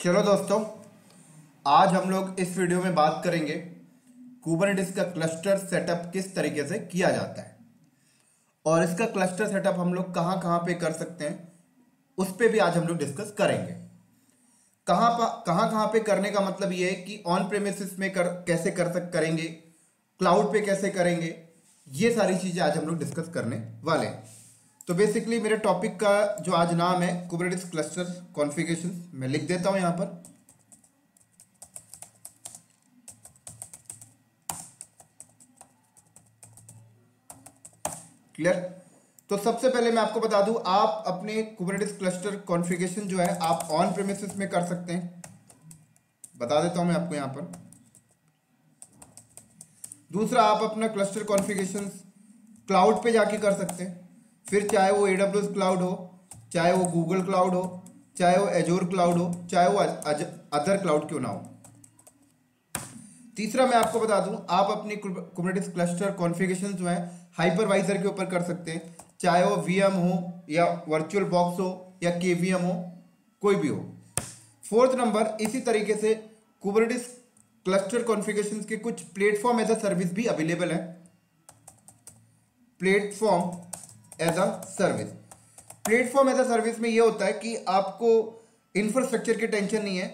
चलो दोस्तों, आज हम लोग इस वीडियो में बात करेंगे कुबरनेटिस का क्लस्टर सेटअप किस तरीके से किया जाता है। और इसका क्लस्टर सेटअप हम लोग कहाँ कहाँ पे कर सकते हैं, उस पर भी आज हम लोग डिस्कस करेंगे। कहाँ कहाँ कहाँ पे करने का मतलब ये है कि ऑन प्रेमिसिस में कर, कैसे कर सक, करेंगे क्लाउड पे कैसे करेंगे, ये सारी चीज़ें आज हम लोग डिस्कस करने वाले हैं। तो बेसिकली मेरे टॉपिक का जो आज नाम है कुबरेटिस क्लस्टर कॉन्फ़िगरेशन मैं लिख देता हूँ यहाँ पर। क्लियर तो सबसे पहले मैं आपको बता दूँ, आप अपने कुबरेटिस क्लस्टर कॉन्फ़िगरेशन जो है, आप ऑन प्रेमिसेस में कर सकते हैं। बता देता हूँ मैं आपको यहाँ पर। दूसरा, आप अपना क्लस्टर कॉन्फ़िगरेशन क्लाउड पे जाके कर सकते हैं। फिर चाहे वो ए डब्ल्यू क्लाउड हो, चाहे वो गूगल क्लाउड हो, चाहे वो एजोर क्लाउड हो, चाहे वो अदर क्लाउड क्यों ना हो। तीसरा मैं आपको बता दूँ, आप अपनी कुबरनेटिस क्लस्टर कॉन्फ़िगरेशन जो है हाइपरवाइजर के ऊपर कर सकते हैं। चाहे वो वीएम हो, या वर्चुअल बॉक्स हो, या केवीएम हो, कोई भी हो। फोर्थ नंबर, इसी तरीके से कुबरेटिस क्लस्टर कॉन्फ़िगरेशन के कुछ प्लेटफॉर्म एज अ सर्विस भी अवेलेबल है। Platform as a service platform as a service में ये होता है कि आपको इंफ्रास्ट्रक्चर की टेंशन नहीं है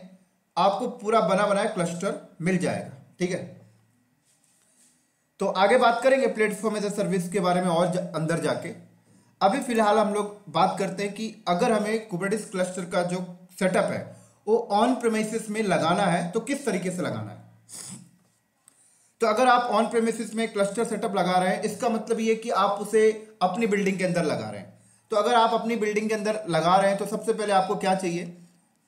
आपको पूरा बना बनाया क्लस्टर मिल जाएगा ठीक है? तो आगे बात करेंगे प्लेटफॉर्म एज अ सर्विस के बारे में और जा, अंदर जाके। अभी फ़िलहाल हम लोग बात करते हैं कि अगर हमें कुबरेटिस क्लस्टर का जो सेटअप है वो ऑन प्रेमिसिस में लगाना है तो किस तरीके से लगाना है? तो अगर आप ऑन प्रेमिस में क्लस्टर सेटअप लगा रहे हैं, इसका मतलब ये कि आप उसे अपनी बिल्डिंग के अंदर लगा रहे हैं। तो अगर आप अपनी बिल्डिंग के अंदर लगा रहे हैं तो सबसे पहले आपको क्या चाहिए?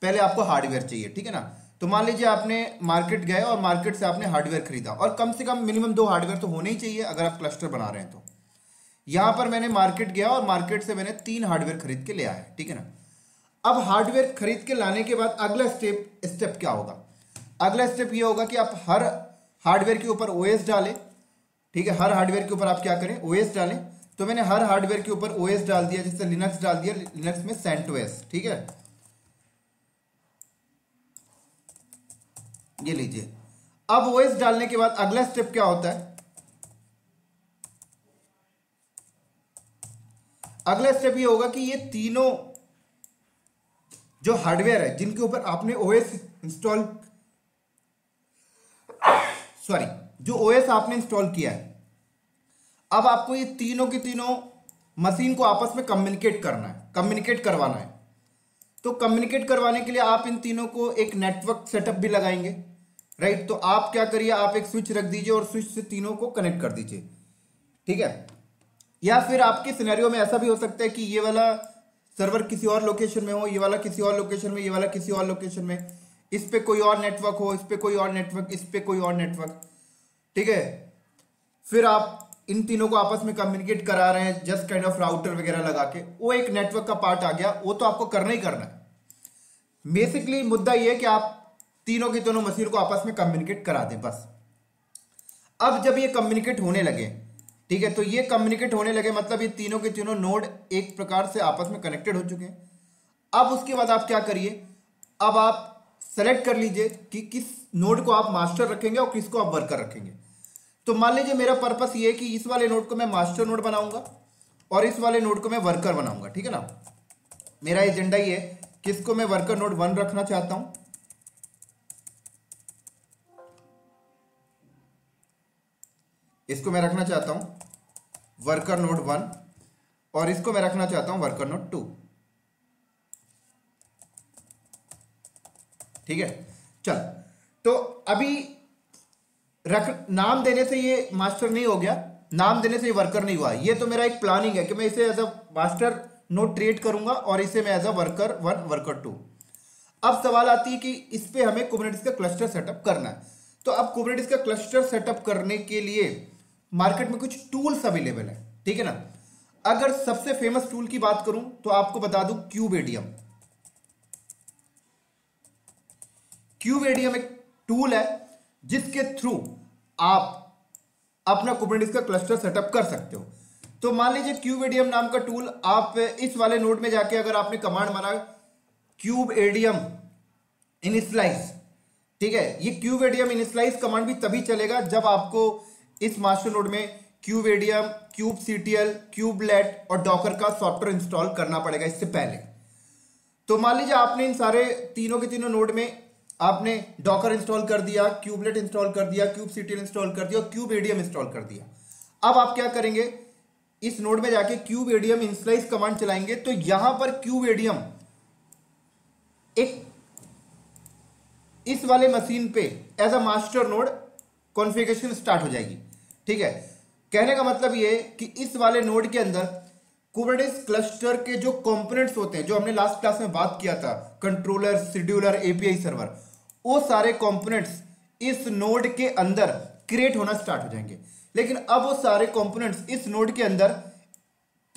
पहले आपको हार्डवेयर चाहिए, ठीक है ना? तो मान लीजिए आपने मार्केट गए और मार्केट से आपने हार्डवेयर खरीदा, और कम से कम मिनिमम दो हार्डवेयर तो होने ही चाहिए अगर आप क्लस्टर बना रहे हैं तो। यहाँ पर मैंने मार्केट गया और मार्केट से मैंने तीन हार्डवेयर खरीद के ले आया, ठीक है ना? अब हार्डवेयर खरीद के लाने के बाद अगला स्टेप स्टेप क्या होगा? अगला स्टेप ये होगा कि आप हर हार्डवेयर के ऊपर ओएस डालें, ठीक है? हर हार्डवेयर के ऊपर आप क्या करें? ओएस डालें। तो मैंने हर हार्डवेयर के ऊपर ओएस डाल दिया जैसे लिनक्स डाल दिया लिनक्स में सेंटोएस ठीक है? ये लीजिए। अब ओएस डालने के बाद अगला स्टेप क्या होता है? अगला स्टेप ये होगा कि ये तीनों जो हार्डवेयर है, जिनके ऊपर आपने ओएस इंस्टॉल सॉरी जो ओएस आपने इंस्टॉल किया है। अब आपको ये तीनों की तीनों मशीन को आपस में कम्युनिकेट करना है कम्युनिकेट करवाना है। तो कम्युनिकेट करवाने के लिए आप इन तीनों को एक नेटवर्क सेटअप भी लगाएँगे राइट तो आप क्या करिए, आप एक स्विच रख दीजिए और स्विच से तीनों को कनेक्ट कर दीजिए, ठीक है? या फिर आपके सिनेरियो में ऐसा भी हो सकता है कि ये वाला सर्वर किसी और लोकेशन में हो, ये वाला किसी और लोकेशन में, ये वाला किसी और लोकेशन में। इस पे कोई और नेटवर्क हो, इस पे कोई और नेटवर्क इस पे कोई और नेटवर्क ठीक है? फिर आप इन तीनों को आपस में कम्युनिकेट करा रहे हैं जस्ट काइंड ऑफ़ राउटर वगैरह लगा के। वो एक नेटवर्क का पार्ट आ गया, वो तो आपको करना ही करना है। बेसिकली मुद्दा ये है कि आप तीनों की तीनों मशीन को आपस में कम्युनिकेट करा दें, बस। अब जब ये कम्युनिकेट होने लगे, ठीक है तो ये कम्युनिकेट होने लगे मतलब ये तीनों के तीनों नोड एक प्रकार से आपस में कनेक्टेड हो चुके हैं। अब उसके बाद आप क्या करिए? अब आप सेलेक्ट कर लीजिए कि किस नोड को आप मास्टर रखेंगे और किसको आप वर्कर रखेंगे। तो मान लीजिए मेरा पर्पस ये है कि इस वाले नोड को मैं मास्टर नोड बनाऊँगा और इस वाले नोड को मैं वर्कर बनाऊँगा, ठीक है ना? मेरा एजेंडा ये है, किसको मैं वर्कर नोड वन रखना चाहता हूँ? इसको मैं रखना चाहता हूँ वर्कर नोड वन और इसको मैं रखना चाहता हूँ वर्कर नोड टू ठीक है? चल तो अभी रख, नाम देने से ये मास्टर नहीं हो गया, नाम देने से ये वर्कर नहीं हुआ। ये तो मेरा एक प्लानिंग है कि मैं इसे as a master node create करूँगा और इसे मैं as a worker one worker two अब सवाल आती है कि इस पर हमें कुबरनेटिस का क्लस्टर सेटअप करना है। तो अब कुबरनेटिस का क्लस्टर सेटअप करने के लिए मार्केट में कुछ टूल्स अवेलेबल है, ठीक है ना? अगर सबसे फ़ेमस टूल की बात करूँ तो आपको बता दूँ क्यूब एडियम क्यूब एडियम एक टूल है जिसके थ्रू आप अपना कुबरनेटिस का क्लस्टर सेटअप कर सकते हो। तो मान लीजिए क्यूब एडियम नाम का टूल आप इस वाले नोड में जाके अगर आपने कमांड मारा क्यूब एडियम इनिस्लाइज ठीक है? ये क्यूब क्यूवेडियम इनिस्लाइज कमांड भी तभी चलेगा जब आपको इस मास्टर नोड में क्यूवेडियम क्यूब सीटीएल क्यूबलेट और डॉकर का सॉफ्टवेयर इंस्टॉल करना पड़ेगा इससे पहले। तो मान लीजिए आपने इन सारे तीनों के तीनों नोड में आपने डॉकर इंस्टॉल कर दिया क्यूबलेट इंस्टॉल कर दिया क्यूब सीटीएल इंस्टॉल कर दिया और क्यूब एडीएम इंस्टॉल कर दिया। अब आप क्या करेंगे? इस नोड में जाके क्यूब एडीएम इंस्लाइज कमांड चलाएँगे तो यहाँ पर क्यूब एडीएम एक इस वाले मशीन पे as a master node configuration start हो जाएगी। ठीक है? कहने का मतलब ये कि इस वाले नोड के अंदर कुबरनेटिस क्लस्टर के जो कंपोनेंट्स होते हैं, जो हमने लास्ट क्लास में बात किया था कंट्रोलर शेड्यूलर एपीआई सर्वर वो सारे कंपोनेंट्स इस नोड के अंदर क्रिएट होना स्टार्ट हो जाएँगे। लेकिन अब वो सारे कंपोनेंट्स इस नोड के अंदर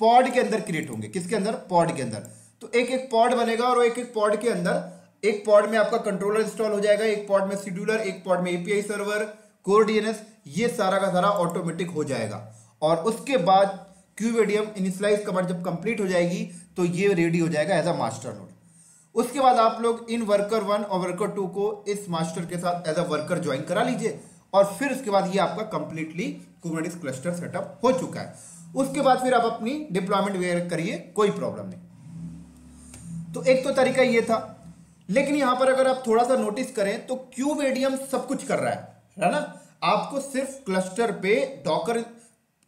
पॉड के अंदर क्रिएट होंगे। किसके अंदर? पॉड के अंदर। तो एक एक पॉड बनेगा और एक एक पॉड के अंदर एक पॉड में आपका कंट्रोलर इंस्टॉल हो जाएगा, एक पॉड में शेड्यूलर एक पॉड में एपीआई सर्वर कोर डीएनएस ये सारा का सारा ऑटोमेटिक हो जाएगा। और उसके बाद क्यूवेडियम इनिशलाइज कमांड जब कंप्लीट हो जाएगी तो ये रेडी हो जाएगा एज अ मास्टर नोड उसके बाद आप लोग इन वर्कर वन और वर्कर टू को इस मास्टर के साथ एज अ वर्कर ज्वाइन करा लीजिए। और फिर उसके बाद ये आपका कंप्लीटली कुबरनेटिस क्लस्टर सेटअप हो चुका है। उसके बाद फिर आप अपनी डिप्लॉयमेंट वेयर करिए, कोई प्रॉब्लम नहीं। तो एक तो तरीका ये था। लेकिन यहाँ पर अगर आप थोड़ा सा नोटिस करें तो क्यूब एडियम सब कुछ कर रहा है है ना? आपको सिर्फ़ क्लस्टर पे डॉकर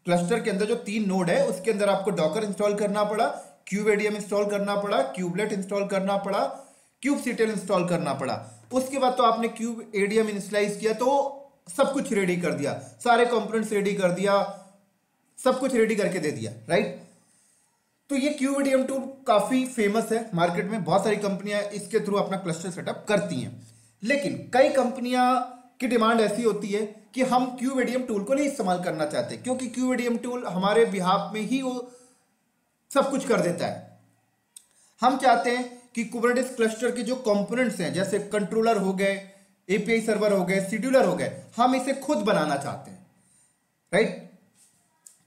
क्लस्टर के अंदर जो तीन नोड है, उसके अंदर आपको डॉकर इंस्टॉल करना पड़ा। क्यूब एडियम इंस्टॉल करना पड़ा, क्यूबलेट इंस्टॉल करना पड़ा, क्यूब सीटेल इंस्टॉल करना पड़ा। उसके बाद तो आपने क्यूब एडियम इंस्टलाइज किया तो सब कुछ रेडी कर दिया। सारे कंपोनेंट्स रेडी कर दिया, सब कुछ रेडी करके दे दिया राइट तो ये क्यूबीडीएम टूल काफ़ी फ़ेमस है मार्केट में बहुत सारी कंपनियाँ इसके थ्रू अपना क्लस्टर सेटअप करती हैं। लेकिन कई कंपनियाँ की डिमांड ऐसी होती है कि हम क्यूबीडीएम टूल को नहीं इस्तेमाल करना चाहते, क्योंकि क्यूबीडीएम टूल हमारे बिहाफ में ही वो सब कुछ कर देता है। हम चाहते हैं कि कुबरनेटिस क्लस्टर के जो कंपोनेंट्स हैं, जैसे कंट्रोलर हो गए एपीआई सर्वर हो गए शेड्यूलर हो गए, हम इसे खुद बनाना चाहते हैं। राइट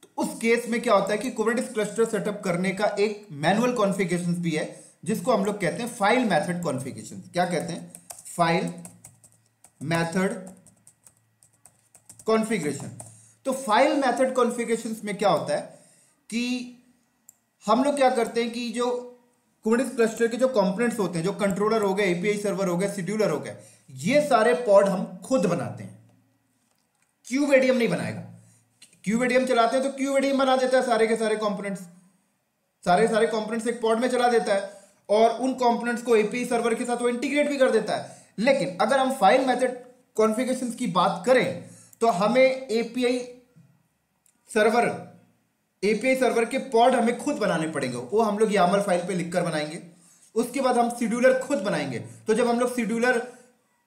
तो उस केस में क्या होता है कि कुबरनेटिस क्लस्टर सेटअप करने का एक मैनुअल कॉन्फ़िगरेशन भी है, जिसको हम लोग कहते हैं फ़ाइल मेथड कॉन्फ़िगरेशन क्या कहते हैं? फ़ाइल मैथड कॉन्फ़िगरेशन तो फ़ाइल मैथड कॉन्फ़िगरेशन में क्या होता है कि हम लोग क्या करते हैं कि जो कुबरनेटिस क्लस्टर के जो कंपोनेंट्स होते हैं, जो कंट्रोलर हो गए एपीआई सर्वर हो गए शेड्यूलर हो गए, ये सारे पॉड हम खुद बनाते हैं। क्यूबेडियम नहीं बनाएगा। क्यूबेडियम चलाते हैं तो क्यूबेडियम बना देता है सारे के सारे कंपोनेंट्स सारे सारे कंपोनेंट्स एक पॉड में चला देता है और उन कंपोनेंट्स को एपीआई सर्वर के साथ वो इंटीग्रेट भी कर देता है। लेकिन अगर हम फ़ाइल मेथड कॉन्फ़िगरेशन की बात करें तो हमें एपीआई सर्वर एपीआई सर्वर के पॉड हमें खुद बनाने पड़ेंगे। वो हम लोग यामल फ़ाइल पे लिखकर बनाएँगे। उसके बाद हम शेड्यूलर खुद बनाएँगे। तो जब हम लोग शेड्यूलर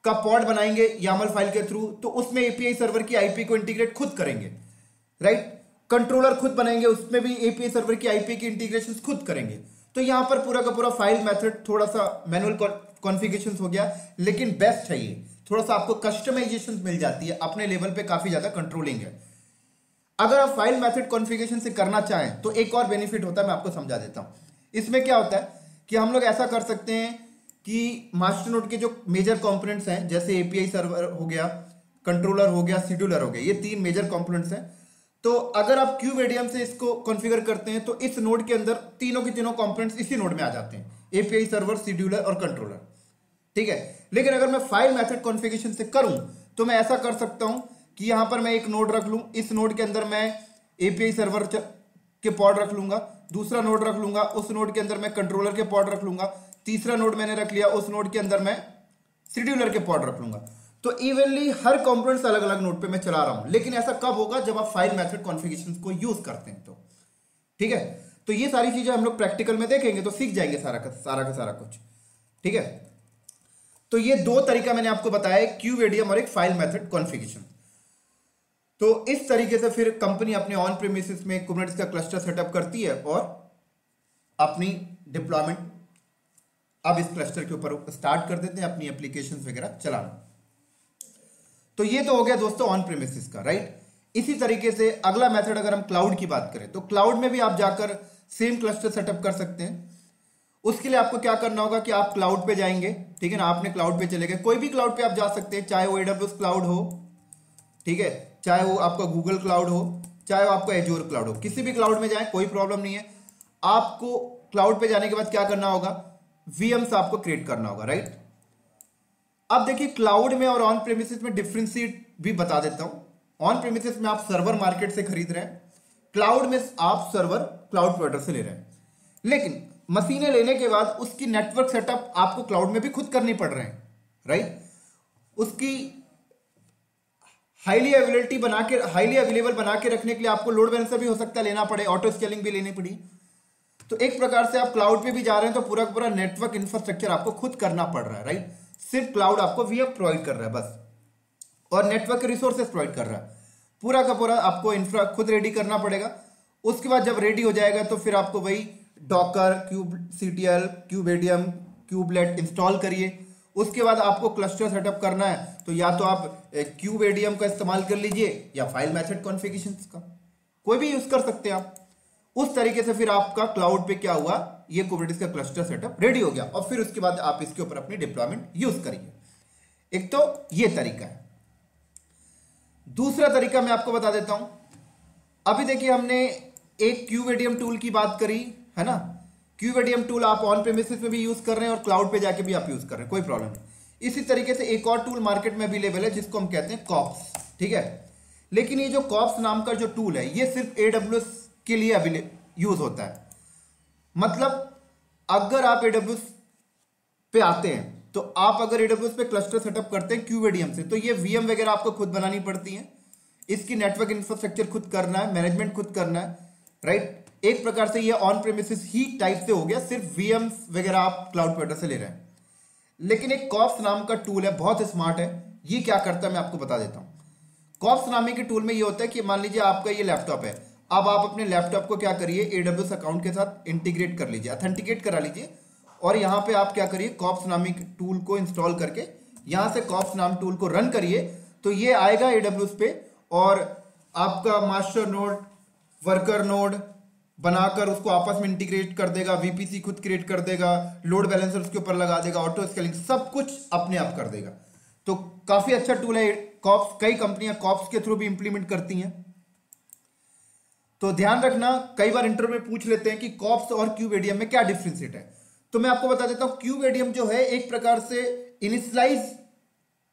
का पॉड बनाएँगे यामल फ़ाइल के थ्रू तो उसमें एपीआई सर्वर की आईपी को इंटीग्रेट खुद करेंगे। राइट कंट्रोलर खुद बनाएँगे, उसमें भी एपीआई सर्वर की आईपी की इंटीग्रेशन खुद करेंगे। तो यहाँ पर पूरा का पूरा फ़ाइल मेथड थोड़ा सा मैनुअल कॉन्फ़िगरेशन हो गया, लेकिन बेस्ट है ये। थोड़ा सा आपको कस्टमाइजेशन मिल जाती है। अपने लेवल पे काफ़ी ज़्यादा कंट्रोलिंग है। अगर आप फ़ाइल मेथड कॉन्फ़िगरेशन से करना चाहें तो एक और बेनिफिट होता है, मैं आपको समझा देता हूँ। इसमें क्या होता है कि हम लोग ऐसा कर सकते हैं कि मास्टर नोड के जो मेजर कंपोनेंट्स हैं, जैसे एपीआई सर्वर हो गया कंट्रोलर हो गया शेड्यूलर हो गया, ये तीन मेजर कंपोनेंट्स हैं। तो अगर आप क्यू एडियम से इसको कॉन्फ़िगर करते हैं तो इस नोड के अंदर तीनों के तीनों कंपोनेंट्स इसी नोड में आ जाते हैं। एपीआई सर्वर शेड्यूलर और कंट्रोलर ठीक है? लेकिन अगर मैं फ़ाइल मेथड कॉन्फ़िगरेशन से करूँ तो मैं ऐसा कर सकता हूँ कि यहाँ पर मैं एक नोड रख लूँ, इस नोड के अंदर मैं एपीआई सर्वर के पॉड रख लूँगा, दूसरा नोड रख लूँगा, उस नोड के अंदर मैं कंट्रोलर के पॉड रख लूँगा, तीसरा नोड मैंने रख लिया, उस नोड के अंदर मैं शेड्यूलर के पॉड रख लूँगा। तो इवनली हर कंपोनेंट्स अलग अलग नोड पे मैं चला रहा हूँ, लेकिन ऐसा कब होगा जब आप फ़ाइल मेथड कॉन्फ़िगरेशन को यूज़ करते हैं तो। ठीक है? तो ये सारी चीज़ें हम लोग प्रैक्टिकल में देखेंगे तो सीख जाएँगे सारा का सारा का सारा कुछ। ठीक है? तो ये दो तरीका मैंने आपको बताया क्यू एडियम और एक फ़ाइल मेथड कॉन्फ़िगरेशन तो इस तरीके से फिर कंपनी अपने ऑन प्रीमिसेस में कुबरनेटिस का क्लस्टर सेटअप करती है और अपनी डिप्लॉयमेंट अब इस क्लस्टर के ऊपर स्टार्ट कर देते हैं, अपनी एप्लीकेशन वगैरह चलाना। तो ये तो हो गया दोस्तों ऑन प्रेमिसिस का राइट इसी तरीके से अगला मेथड अगर हम क्लाउड की बात करें तो क्लाउड में भी आप जाकर सेम क्लस्टर सेटअप कर सकते हैं। उसके लिए आपको क्या करना होगा कि आप क्लाउड पे जाएँगे, ठीक है ना? आपने क्लाउड पे चले गए। कोई भी क्लाउड पे आप जा सकते हैं, चाहे एडब्ल्यूएस क्लाउड हो, ठीक है? चाहे वो आपका गूगल क्लाउड हो, चाहे वो आपका एजोर क्लाउड हो, किसी भी क्लाउड में जाए, कोई प्रॉब्लम नहीं है। आपको क्लाउड पे जाने के बाद क्या करना होगा? वीएम्स आपको क्रिएट करना होगा राइट अब देखिए क्लाउड में और ऑन प्रेमिसिस में डिफ्रेंशिएट भी बता देता हूँ। ऑन प्रेमिसिस में आप सर्वर मार्केट से खरीद रहे हैं। क्लाउड में आप सर्वर क्लाउड प्रोवाइडर से ले रहे हैं। लेकिन मशीनें लेने के बाद उसकी नेटवर्क सेटअप आपको क्लाउड में भी खुद करनी पड़ रहे हैं राइट उसकी हाईली अवेलेबिलिटी बना के हाईली अवेलेबल बना के रखने के लिए आपको लोड बैलेंसर भी हो सकता है, लेना पड़े ऑटो स्केलिंग भी लेनी पड़ी। तो एक प्रकार से आप क्लाउड पे भी जा रहे हैं तो पूरा का पूरा नेटवर्क इंफ्रास्ट्रक्चर आपको खुद करना पड़ रहा है राइट सिर्फ़ क्लाउड आपको वीएम प्रोवाइड कर रहा है, बस। और नेटवर्क रिसोर्सेज प्रोवाइड कर रहा है। पूरा का पूरा आपको इंफ्रा खुद रेडी करना पड़ेगा। उसके बाद जब रेडी हो जाएगा तो फिर आपको वही docker kubectl kubeadm kubelet install करिए। उसके बाद आपको क्लस्टर सेटअप करना है तो या तो आप क्यूब एडियम का इस्तेमाल कर लीजिए, या फ़ाइल मैथड कॉन्फ़िगरेशन का। कोई भी यूज़ कर सकते हैं आप। उस तरीके से फिर आपका क्लाउड पे क्या हुआ, ये कुबरटिस का क्लस्टर सेटअप रेडी हो गया, और फिर उसके बाद आप इसके ऊपर अपनी डिप्लॉयमेंट यूज़ करिए। एक तो ये तरीका है। दूसरा तरीका मैं आपको बता देता हूँ। अभी देखिए हमने एक क्यूब एडियम टूल की बात करी, है ना? क्यूबेडियम टूल आप ऑन प्रेमिसिस में भी यूज़ कर रहे हैं और क्लाउड पे जाके भी आप यूज़ कर रहे हैं, कोई प्रॉब्लम नहीं। इसी तरीके से एक और टूल मार्केट में अवेलेबल है, जिसको हम कहते हैं कॉप्स ठीक है? लेकिन ये जो कॉप्स नाम का जो टूल है, ये सिर्फ़ एडब्ल्यू के लिए यूज़ होता है। मतलब अगर आप एडब्ल्यू पे आते हैं तो आप अगर एडब्ल्यू पे क्लस्टर सेटअप करते हैं क्यूबेडियम से तो ये वीएम वगैरह आपको खुद बनानी पड़ती है। इसकी नेटवर्क इंफ्रास्ट्रक्चर खुद करना है मैनेजमेंट खुद करना है राइट एक प्रकार से ये ऑन प्रेमिसिस ही टाइप से हो गया, सिर्फ़ वीएम वगैरह आप क्लाउड प्रोवाइडर से ले रहे हैं। लेकिन एक कॉप्स नाम का टूल है, बहुत स्मार्ट है। ये क्या करता है, मैं आपको बता देता हूँ। कॉप्स नामे के टूल में ये होता है कि मान लीजिए आपका ये लैपटॉप है, अब आप अपने लैपटॉप को क्या करिए एडब्ल्यूएस अकाउंट के साथ इंटीग्रेट कर लीजिए अथेंटिकेट करा लीजिए। और यहाँ पे आप क्या करिए कॉप्स नामी टूल को इंस्टॉल करके, यहाँ से कॉप्स नाम टूल को रन करिए तो ये आएगा एडब्ल्यूएस पे। और आपका मास्टर नोड वर्कर नोड बनाकर उसको आपस में इंटीग्रेट कर देगा वीपीसी खुद क्रिएट कर देगा लोड बैलेंसर उसके ऊपर लगा देगा ऑटो स्केलिंग सब कुछ अपने आप कर देगा। तो काफ़ी अच्छा टूल है कॉप्स कई कंपनियाँ कॉप्स के थ्रू भी इंप्लीमेंट करती हैं। तो ध्यान रखना, कई बार इंटरव्यू में पूछ लेते हैं कि कॉप्स और क्यूब एडियम में क्या डिफ्रेंशिएट है। तो मैं आपको बता देता हूँ क्यूब एडियम जो है, एक प्रकार से इनिशियलाइज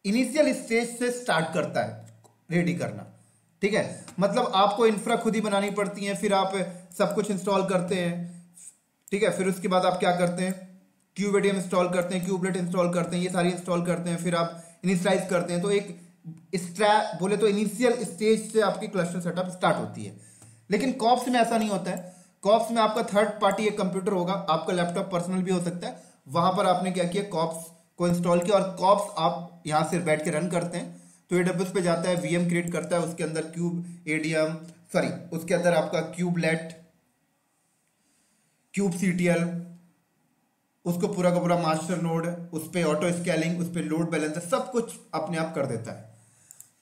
इनिशियल स्टेज से स्टार्ट करता है रेडी करना। ठीक है? मतलब आपको इंफ्रा खुद ही बनानी पड़ती है, फिर आप सब कुछ इंस्टॉल करते हैं। ठीक है? फिर उसके बाद आप क्या करते हैं? क्यूबेडियम इंस्टॉल करते हैं क्यूबलेट इंस्टॉल करते हैं, ये सारी इंस्टॉल करते हैं, फिर आप इनिशियलाइज करते हैं। तो एक स्ट्रा बोले तो इनिशियल स्टेज से आपकी क्लस्टर सेटअप स्टार्ट होती है। लेकिन कॉप्स में ऐसा नहीं होता है। कॉप्स में आपका थर्ड पार्टी एक कंप्यूटर होगा, आपका लैपटॉप पर्सनल भी हो सकता है। वहाँ पर आपने क्या किया? कॉप्स को इंस्टॉल किया और कॉप्स आप यहाँ से बैठ के रन करते हैं। तो एडब्ल्यूएस पे जाता है वीएम क्रिएट करता है, उसके अंदर क्यूब एडीएम सॉरी उसके अंदर आपका क्यूबलेट क्यूब सीटीएल उसको पूरा का पूरा मास्टर नोड उस पर ऑटो स्केलिंग उस पर लोड बैलेंसर सब कुछ अपने आप कर देता है।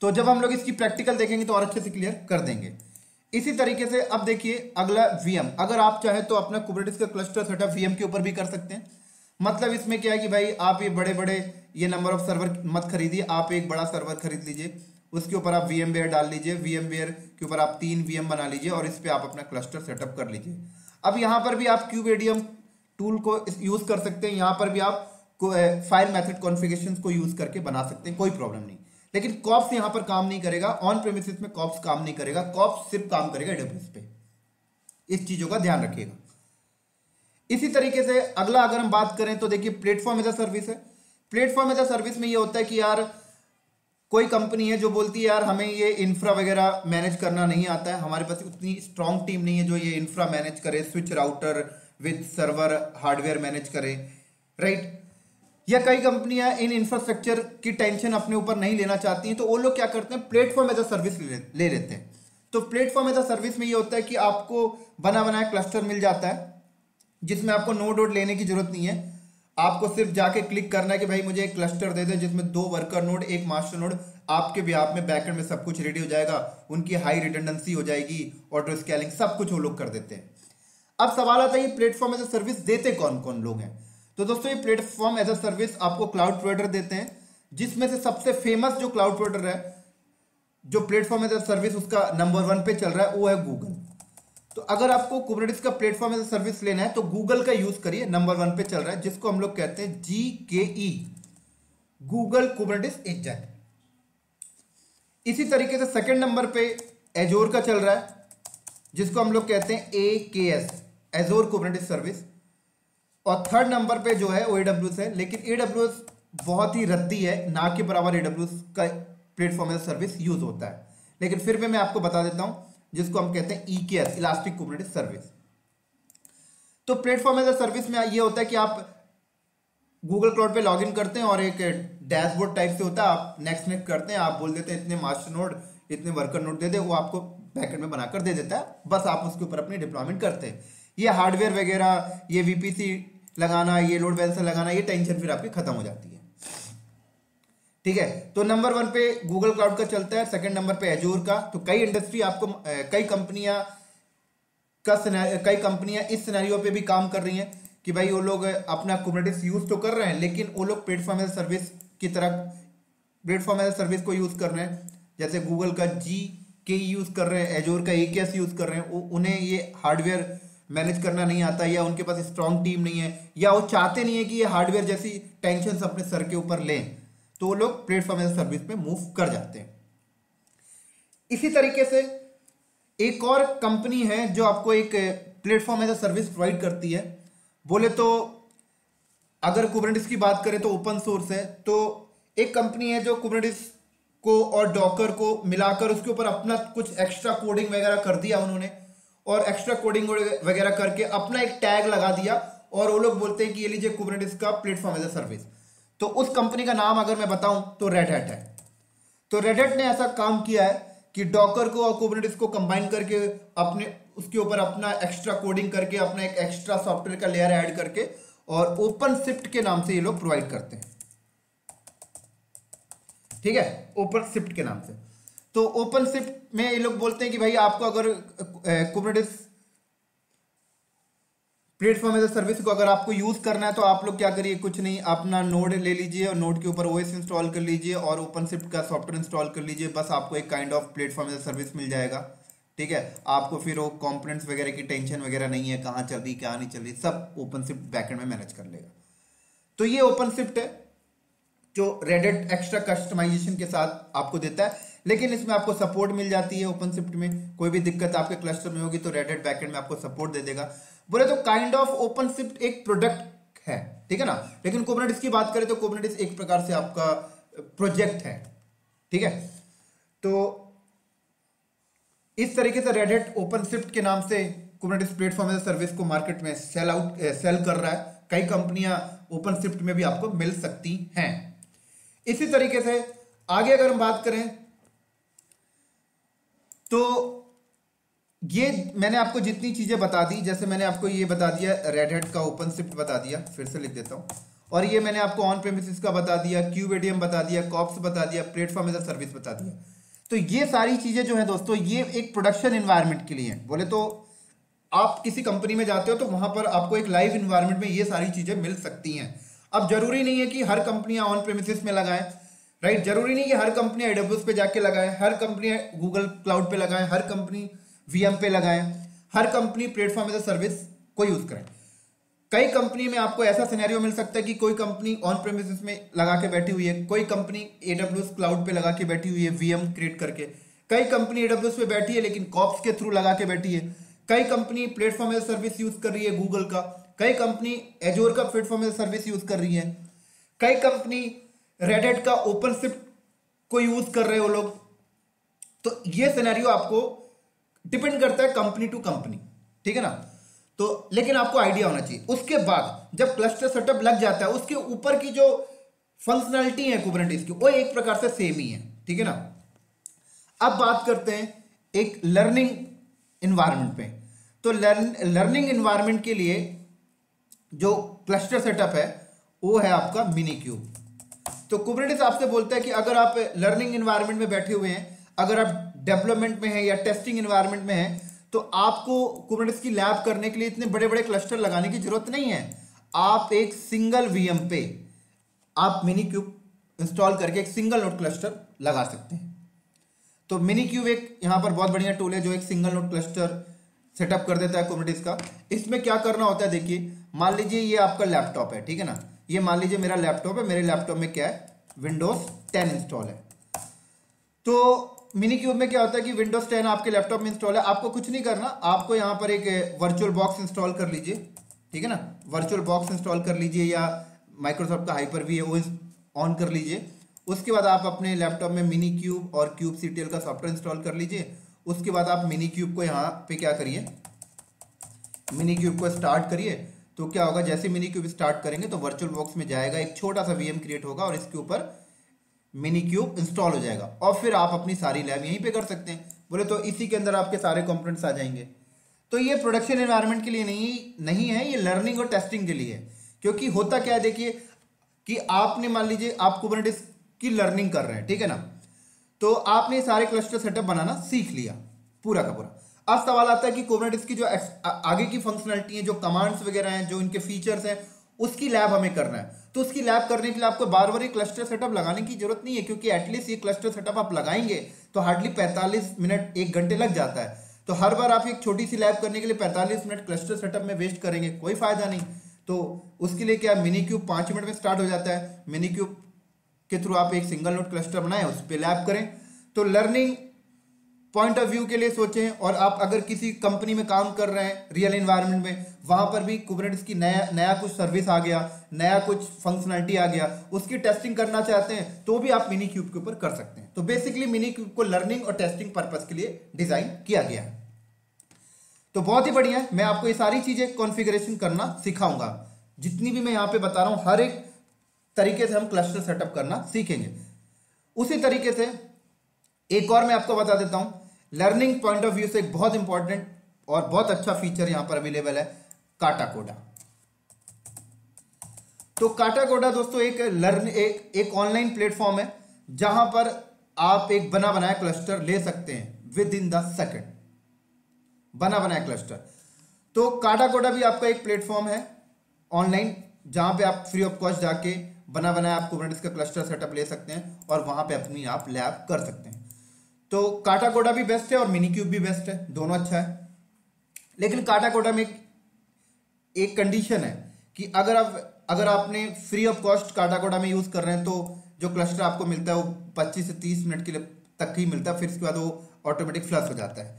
तो जब हम लोग इसकी प्रैक्टिकल देखेंगे तो और अच्छे से क्लियर कर देंगे। इसी तरीके से अब देखिए अगला वीएम अगर आप चाहे तो अपना कुबरेटिस का क्लस्टर सेटअप वीएम के ऊपर भी कर सकते हैं। मतलब इसमें क्या है कि भाई, आप ये बड़े बड़े ये नंबर ऑफ़ सर्वर मत खरीदिए, आप एक बड़ा सर्वर खरीद लीजिए। उसके ऊपर आप वी डाल लीजिए वी के ऊपर आप तीन वीएम बना लीजिए और इस पर आप अपना क्लस्टर सेटअप कर लीजिए। अब यहाँ पर भी आप क्यूब टूल को यूज़ कर सकते हैं। यहाँ पर भी आप फ़ाइल मेथड कॉन्फ़िगरेशन को यूज़ करके बना सकते हैं, कोई प्रॉब्लम नहीं। लेकिन कॉप्स यहाँ पर काम नहीं करेगा ऑन प्रेमिस में कॉप्स काम नहीं करेगा कॉप्स सिर्फ़ काम करेगा एडब्ल्यूएस पे। इस चीज़ों का ध्यान रखिएगा। इसी तरीके से अगला अगर हम बात करें तो देखिए प्लेटफॉर्म एज अ सर्विस है। प्लेटफॉर्म एज अ सर्विस में ये होता है कि यार, कोई कंपनी है जो बोलती है, यार, हमें ये इंफ्रा वगैरह मैनेज करना नहीं आता है। हमारे पास उतनी स्ट्रांग टीम नहीं है जो ये इंफ्रा मैनेज करे switch router with server hardware manage करे। राइट या कई कंपनियाँ इन इंफ्रास्ट्रक्चर की टेंशन अपने ऊपर नहीं लेना चाहती हैं तो वो लोग क्या करते हैं प्लेटफॉर्म एज अ सर्विस ले लेते हैं। तो प्लेटफॉर्म एज अ सर्विस में ये होता है कि आपको बना बनाया क्लस्टर मिल जाता है। जिसमें आपको नोड वोड लेने की ज़रूरत नहीं है। आपको सिर्फ़ जाके क्लिक करना है कि भाई मुझे एक क्लस्टर दे दे जिसमें दो वर्कर नोड एक मास्टर नोड आपके भी आप में बैकेंड में सब कुछ रेडी हो जाएगा, उनकी हाई रिटेंडेंसी हो जाएगी ऑटो स्केलिंग सब कुछ वो लोग कर देते हैं। अब सवाल आता है, ये प्लेटफॉर्म एज ए सर्विस देते कौन कौन लोग हैं? तो दोस्तों, ये प्लेटफॉर्म एज ए सर्विस आपको क्लाउड प्रोवाइडर देते हैं, जिसमें से सबसे फ़ेमस जो क्लाउड प्रोवाइडर है, जो प्लेटफॉर्म एज ए सर्विस उसका नंबर वन पे चल रहा है, वो है गूगल तो अगर आपको कुबरटिस का प्लेटफॉर्म एज सर्विस लेना है तो गूगल का यूज़ करिए नंबर वन पे चल रहा है, जिसको हम लोग कहते हैं जी के ई गूगल कुबरटिस एजेंट इसी तरीके से सेकंड नंबर पे एजोर का चल रहा है, जिसको हम लोग कहते हैं A K S Azure Kubernetes service और थर्ड नंबर पे जो है ओ है, लेकिन ए बहुत ही रद्दी है, ना के बराबर ए का प्लेटफॉर्म एज सर्विस यूज़ होता है. लेकिन फिर भी मैं आपको बता देता हूँ जिसको हम कहते हैं E K S elastic Kubernetes service तो प्लेटफॉर्म एज अ सर्विस में ये होता है कि आप गूगल क्लाउड पे लॉगिन करते हैं और एक डैशबोर्ड टाइप से होता है, आप नेक्स्ट नेक्स्ट करते हैं, आप बोल देते हैं, इतने मास्टर नोड इतने वर्कर नोड दे दे, वो आपको बैकेंड में बनाकर दे देता है। बस आप उसके ऊपर अपनी डिप्लॉयमेंट करते हैं। ये हार्डवेयर वगैरह, ये वीपीसी लगाना, ये लोड बैलेंसर लगाना, ये टेंशन फिर आपकी खत्म हो जाती है। ठीक है? तो नंबर वन पे गूगल क्लाउड का चलता है सेकंड नंबर पे एजोर का। तो कई इंडस्ट्री आपको कई कंपनियाँ का कई कंपनियाँ इस सिनेरियो पे भी काम कर रही हैं कि भाई वो लोग अपना कुबरनेटिस यूज़ तो कर रहे हैं, लेकिन वो लोग प्लेटफॉर्म एज सर्विस की तरह प्लेटफॉर्म एज सर्विस को यूज़ कर रहे हैं। जैसे गूगल का जी के यूज़ कर रहे हैं एजोर का ए यूज़ कर रहे हैं। उन्हें ये हार्डवेयर मैनेज करना नहीं आता या उनके पास स्ट्रांग टीम नहीं है, या वो चाहते नहीं है कि ये हार्डवेयर जैसी टेंशन अपने सर के ऊपर लें। तो लोग प्लेटफॉर्म एज सर्विस पे मूव कर जाते हैं। इसी तरीके से एक और कंपनी है जो आपको एक प्लेटफॉर्म एज सर्विस प्रोवाइड करती है। बोले तो अगर कुबरनेटिस की बात करें तो ओपन सोर्स है। तो एक कंपनी है जो कुबरनेटिस को और डॉकर को मिलाकर उसके ऊपर अपना कुछ एक्स्ट्रा कोडिंग वगैरह कर दिया उन्होंने। और एक्स्ट्रा कोडिंग वगैरह करके अपना एक टैग लगा दिया। और वो लोग बोलते हैं कि ये लीजिए कुबरनेटिस का प्लेटफॉर्म एज ए सर्विस तो उस कंपनी का नाम अगर मैं बताऊँ तो रेड हैट है। तो रेड हैट ने ऐसा काम किया है कि डॉकर को और कुबरनेटिस को कंबाइन करके अपने, उसके ऊपर अपना एक्स्ट्रा कोडिंग करके, अपना एक एक्स्ट्रा सॉफ्टवेयर का लेयर ऐड करके और ओपन शिफ्ट के नाम से ये लोग प्रोवाइड करते हैं। ठीक है? ओपन शिफ्ट के नाम से। तो ओपन शिफ्ट में ये लोग बोलते हैं कि भाई आपको अगर कुबरनेटिस प्लेटफॉर्म एज सर्विस को अगर आपको यूज़ करना है तो आप लोग क्या करिए, कुछ नहीं, अपना नोड ले लीजिए और नोड के ऊपर ओएस इंस्टॉल कर लीजिए और ओपन शिफ्ट का सॉफ्टवेयर इंस्टॉल कर लीजिए, बस आपको एक kind of platform as service मिल जाएगा। ठीक है? आपको फिर वो कॉम्पोनेंट्स वगैरह की टेंशन वगैरह नहीं है, कहाँ चल रही, क्या नहीं चल रही, सब ओपन शिफ्ट बैकेंड में मैनेज कर लेगा। तो ये ओपन शिफ्ट है, जो रेडेड एक्स्ट्रा कस्टमाइजेशन के साथ आपको देता है, लेकिन इसमें आपको सपोर्ट मिल जाती है ओपन शिफ्ट में। कोई भी दिक्कत आपके क्लस्टर में होगी तो रेडेड बैकेंड में आपको सपोर्ट दे देगा। बोले तो काइंड ऑफ़ ओपन शिफ्ट एक प्रोडक्ट है, ठीक है ना? लेकिन कोबरनेटिस की बात करें तो कोबरनेटिस एक प्रकार से आपका प्रोजेक्ट है, ठीक है? तो इस तरीके से रेडेट ओपन शिफ्ट के नाम से कुबरनेटिस प्लेटफॉर्म एज सर्विस को मार्केट में सेल आउट सेल कर रहा है। कई कंपनियाँ ओपन शिफ्ट में भी आपको मिल सकती हैं। इसी तरीके से आगे अगर हम बात करें तो ये मैंने आपको जितनी चीज़ें बता दी, जैसे मैंने आपको ये बता दिया रेड हेड का ओपन शिफ्ट बता दिया, फिर से लिख देता हूँ। और ये मैंने आपको ऑन प्रेमिस का बता दिया क्यूब एडीएम बता दिया कॉप्स बता दिया प्लेटफॉर्म एज सर्विस बता दिया। तो ये सारी चीज़ें जो है दोस्तों, ये एक प्रोडक्शन इन्वायरमेंट के लिए है। बोले तो आप किसी कंपनी में जाते हो तो वहाँ पर आपको एक लाइव इन्वायरमेंट में ये सारी चीज़ें मिल सकती हैं। अब ज़रूरी नहीं है कि हर कंपनियाँ ऑन प्रेमिस में लगाए राइट ज़रूरी नहीं कि हर कंपनी एडब्ल्यूस पे जाके लगाए, हर कंपनी गूगल क्लाउड पे लगाए, हर कंपनी वीएम पे लगाएँ। हर कंपनी प्लेटफॉर्म एज सर्विस को यूज़ करें। कई कंपनी में आपको ऐसा सिनेरियो मिल सकता है कि कोई कंपनी ऑन प्रेमिस में लगा के बैठी हुई है। कोई कंपनी एडब्ल्यू क्लाउड पे लगा के बैठी हुई है वीएम क्रिएट करके। कई कंपनी एडब्ल्यू पे बैठी है, लेकिन कॉप्स के थ्रू लगा के बैठी है। कई company platform as service use कर रही है गूगल का। कई कंपनी एजोर का प्लेटफॉर्म एज सर्विस यूज़ कर रही है। कई कंपनी रेडेट का ओपन शिफ्ट को यूज़ कर रहे हो लोग। तो ये सिनेरियो आपको डिपेंड करता है कंपनी टू कंपनी, ठीक है ना? तो लेकिन आपको आइडिया होना चाहिए। उसके बाद जब क्लस्टर सेटअप लग जाता है, उसके ऊपर की जो फंक्शनैलिटी है कुबरनेटिस की, वो एक प्रकार से सेम ही है, ठीक है ना? अब बात करते हैं एक लर्निंग इन्वायरमेंट पे। तो लर्निंग इन्वायरमेंट के लिए जो क्लस्टर सेटअप है, वो है आपका मिनी क्यूब तो कुबरेटिस आपसे बोलता है कि अगर आप लर्निंग इन्वायरमेंट में बैठे हुए हैं, अगर आप डेवलपमेंट में है या टेस्टिंग इन्वायरमेंट में है तो आपको कुबरनेटिस की लैब करने के लिए इतने बड़े बड़े क्लस्टर लगाने की ज़रूरत नहीं है। आप एक सिंगल वीएम पे आप मिनी क्यूब इंस्टॉल करके एक सिंगल नोट क्लस्टर लगा सकते हैं। तो मिनी क्यूब एक यहाँ पर बहुत बढ़िया टूल है जो एक सिंगल नोट क्लस्टर सेटअप कर देता है कुबरनेटिस का। इसमें क्या करना होता है देखिए, मान लीजिए ये आपका लैपटॉप है, ठीक है ना? ये मान लीजिए मेरा लैपटॉप है, मेरे लैपटॉप में क्या है? विंडोज़ टेन इंस्टॉल है। तो मिनी क्यूब में क्या होता है कि विंडोज़ टेन आपके लैपटॉप में इंस्टॉल है। आपको कुछ नहीं करना। आपको यहाँ पर एक वर्चुअल बॉक्स इंस्टॉल कर लीजिए। ठीक है ना? वर्चुअल बॉक्स इंस्टॉल कर लीजिए या माइक्रोसॉफ्ट का हाइपर भी है, वो ऑन कर लीजिए। उसके बाद आप अपने लैपटॉप में मिनी क्यूब और क्यूब सीटीएल का सॉफ्टवेयर इंस्टॉल कर लीजिए। उसके बाद आप मिनी क्यूब को यहाँ पे क्या करिए? मिनी क्यूब को स्टार्ट करिए। तो क्या होगा? जैसे मिनी क्यूब स्टार्ट करेंगे तो वर्चुअल बॉक्स में जाएगा। एक छोटा सा वीएम क्रिएट होगा और इसके ऊपर मिनी क्यूब इंस्टॉल हो जाएगा और फिर आप अपनी सारी लैब यहीं पे कर सकते हैं। बोले तो इसी के अंदर आपके सारे कंपोनेंट्स आ जाएँगे। तो ये प्रोडक्शन एनवायरनमेंट के लिए नहीं नहीं है, ये लर्निंग और टेस्टिंग के लिए है। क्योंकि होता क्या है देखिए, कि आपने मान लीजिए आप कुबरनेटिस की लर्निंग कर रहे हैं, ठीक है ना? तो आपने सारे क्लस्टर सेटअप बनाना सीख लिया, पूरा का पूरा। अब सवाल आता है कि कुबरनेटिस की जो आगे की फंक्शनलिटी है, जो कमांड्स वगैरह हैं, जो इनके फीचर्स हैं उसकी लैब हमें करना है। तो उसकी लैब करने के लिए आपको बार बार ये क्लस्टर सेटअप लगाने की ज़रूरत नहीं है, क्योंकि एटलीस्ट ये क्लस्टर सेटअप आप लगाएँगे तो हार्डली 45 मिनट एक घंटे लग जाता है। तो हर बार आप एक छोटी सी लैब करने के लिए 45 मिनट क्लस्टर सेटअप में वेस्ट करेंगे, कोई फ़ायदा नहीं। तो उसके लिए क्या मिनी क्यूब पाँच मिनट में स्टार्ट हो जाता है। मिनी क्यूब के थ्रू आप एक सिंगल नोट क्लस्टर बनाए, उस पर लैब करें। तो लर्निंग पॉइंट ऑफ़ व्यू के लिए सोचें और आप अगर किसी कंपनी में काम कर रहे हैं रियल इन्वायरमेंट में, वहाँ पर भी कुबरनेटिस की नया नया कुछ सर्विस आ गया, नया कुछ फंक्शनलिटी आ गया, उसकी टेस्टिंग करना चाहते हैं तो भी आप मिनी क्यूब के ऊपर कर सकते हैं। तो बेसिकली मिनी क्यूब को लर्निंग और टेस्टिंग पर्पज के लिए डिज़ाइन किया गया तो बहुत ही बढ़िया है मैं आपको ये सारी चीज़ें कॉन्फ़िगरेशन करना सिखाऊँगा। जितनी भी मैं यहाँ पे बता रहा हूँ, हर एक तरीके से हम क्लस्टर सेटअप करना सीखेंगे। उसी तरीके से एक और मैं आपको बता देता हूँ लर्निंग पॉइंट ऑफ़ व्यू से एक बहुत इंपॉर्टेंट और बहुत अच्छा फीचर यहाँ पर अवेलेबल है काटा कोडा तो काटा कोडा दोस्तों एक लर्न एक ऑनलाइन प्लेटफॉर्म है, जहाँ पर आप एक बना बनाया क्लस्टर ले सकते हैं विद इन द सेकेंड बना बनाया क्लस्टर तो काटा कोडा भी आपका एक प्लेटफॉर्म है ऑनलाइन जहाँ पे आप फ्री ऑफ़ कॉस्ट जाके बना बनाया आप कुबरनेटिस का क्लस्टर सेटअप ले सकते हैं और वहाँ पे अपनी आप लैब कर सकते हैं। तो काटा कोडा भी बेस्ट है और मिनी क्यूब भी बेस्ट है, दोनों अच्छा है। लेकिन काटा कोडा में एक कंडीशन है कि अगर आप, अगर आपने फ्री ऑफ़ कॉस्ट काटा कोडा में यूज़ कर रहे हैं तो जो क्लस्टर आपको मिलता है वो 25 से 30 मिनट के लिए तक ही मिलता है, फिर इसके बाद वो ऑटोमेटिक फ्लश हो जाता है।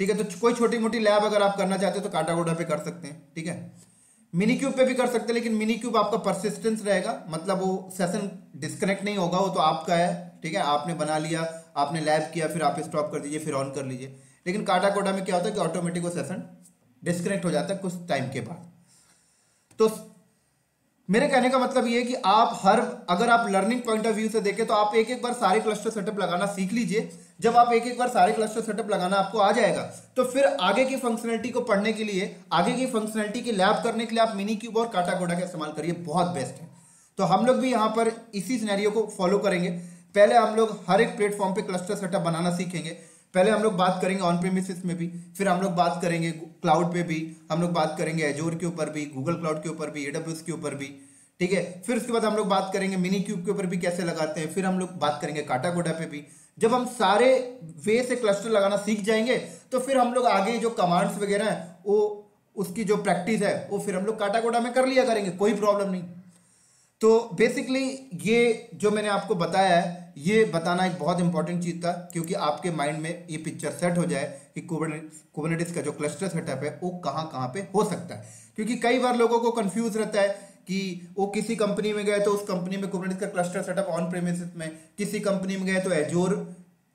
ठीक है तो कोई छोटी मोटी लैब अगर आप करना चाहते हो तो काटा कोडा पे कर सकते हैं, ठीक है? मिनी क्यूब पे भी कर सकते हैं, लेकिन मिनी क्यूब आपका परसिस्टेंस रहेगा मतलब वो सेशन डिस्कनेक्ट नहीं होगा, वो तो आपका है, ठीक है? आपने बना लिया आपने लैब किया, फिर आप स्टॉप कर दीजिए, फिर ऑन कर लीजिए। लेकिन काटा कोटा में क्या होता है कि ऑटोमेटिक वो सेशन डिस्कनेक्ट हो जाता है कुछ टाइम के बाद। तो मेरे कहने का मतलब ये है कि आप हर, अगर आप लर्निंग पॉइंट ऑफ़ व्यू से देखें तो आप एक एक बार सारे क्लस्टर सेटअप लगाना सीख लीजिए। जब आप एक एक बार सारे क्लस्टर सेटअप लगाना आपको आ जाएगा तो फिर आगे की फंक्शनलिटी को पढ़ने के लिए, आगे की फंक्शनलिटी की लैब करने के लिए आप मिनी क्यूब और काटा कोडा का इस्तेमाल करिए, बहुत बेस्ट है। तो हम लोग भी यहाँ पर इसी सिनेरियो को फॉलो करेंगे। पहले हम लोग हर एक प्लेटफॉर्म पे क्लस्टर सेटअप बनाना सीखेंगे। पहले हम लोग बात करेंगे ऑन प्रेमिसिस में भी, फिर हम लोग बात करेंगे क्लाउड पे भी, हम लोग बात करेंगे एजोर के ऊपर भी गूगल क्लाउड के ऊपर भी एडब्ल्यूएस के ऊपर भी, ठीक है? फिर उसके बाद हम लोग बात करेंगे मिनी क्यूब के ऊपर भी कैसे लगाते हैं, फिर हम लोग बात करेंगे काटा कोटा पे भी। जब हम सारे वे से क्लस्टर लगाना सीख जाएँगे तो फिर हम लोग आगे जो कमांड्स वगैरह हैं, वो, उसकी जो प्रैक्टिस है, वो फिर हम लोग काटा कोटा में कर लिया करेंगे, कोई प्रॉब्लम नहीं। तो बेसिकली ये जो मैंने आपको बताया है, ये बताना एक बहुत इंपॉर्टेंट चीज़ था, क्योंकि आपके माइंड में ये पिक्चर सेट हो जाए कि कोबरनेटिस का जो क्लस्टर सेटअप है, वो कहाँ कहाँ पे हो सकता है। क्योंकि कई बार लोगों को कंफ्यूज रहता है कि वो किसी कंपनी में गए तो उस कंपनी में कोबरनेटिस का क्लस्टर सेटअप ऑन प्रेमिस में, किसी कंपनी में गए तो एजोर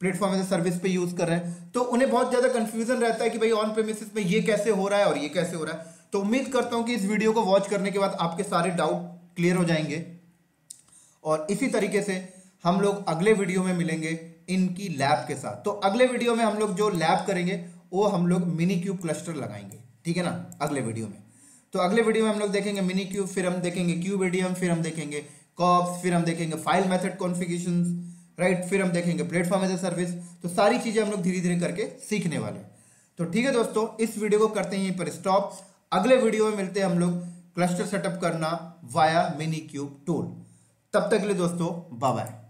प्लेटफॉर्म एज सर्विस पे यूज़ कर रहे हैं। तो उन्हें बहुत ज़्यादा कंफ्यूजन रहता है कि भाई ऑन प्रेमिस में ये कैसे हो रहा है और ये कैसे हो रहा है। तो उम्मीद करता हूँ कि इस वीडियो को वॉच करने के बाद आपके सारे डाउट क्लियर हो जाएँगे। और इसी तरीके से हम लोग अगले वीडियो में मिलेंगे इनकी लैब के साथ। तो अगले वीडियो में हम लोग जो लैब करेंगे, वो हम लोग मिनी क्यूब क्लस्टर लगाएँगे। ठीक है ना? अगले वीडियो में। तो अगले वीडियो में हम लोग देखेंगे मिनी क्यूब, फिर हम देखेंगे क्यूब एडियम, फिर हम देखेंगे कॉप्स फिर हम देखेंगे फ़ाइल मेथड कॉन्फ़िगरेशन राइट? फिर हम देखेंगे प्लेटफॉर्म एज ए सर्विस। तो सारी चीज़ें हम लोग धीरे धीरे करके सीखने वाले तो ठीक है दोस्तों, इस वीडियो को करते हैं यहीं पर स्टॉप अगले वीडियो में मिलते हैं हम लोग क्लस्टर सेटअप करना वाया मिनी क्यूब टूल तब तक के लिए दोस्तों बाय बाय